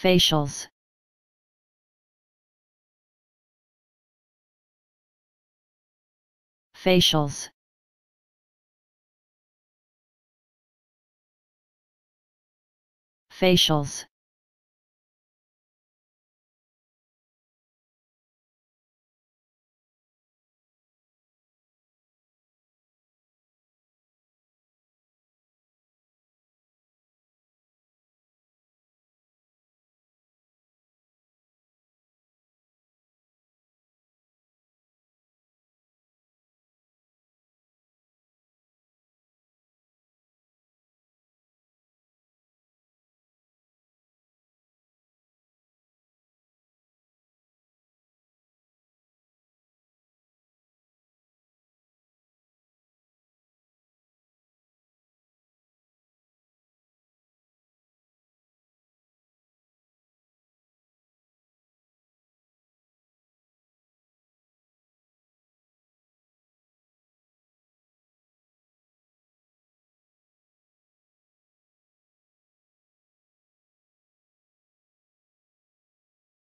facials. Facials. Facials.